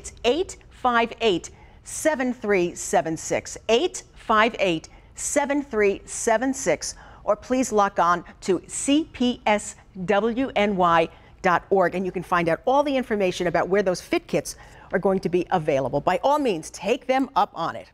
It's 858 7376. 858 7376. Or please log on to cpswny.org and you can find out all the information about where those fit kits are going to be available. By all means, take them up on it.